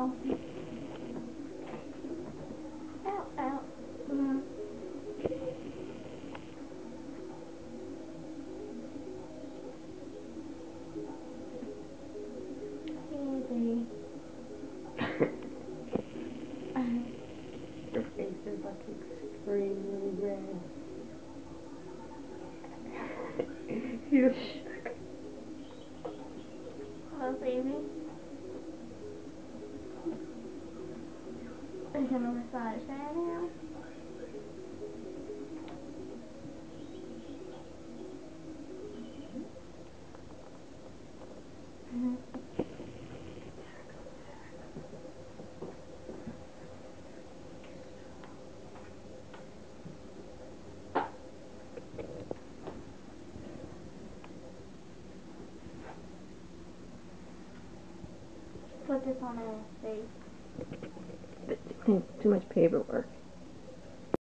Ow. Ow, ow. Mm. Easy. Your face is like extremely red. you Hello, baby. Now? Put this on my face. Too much paperwork.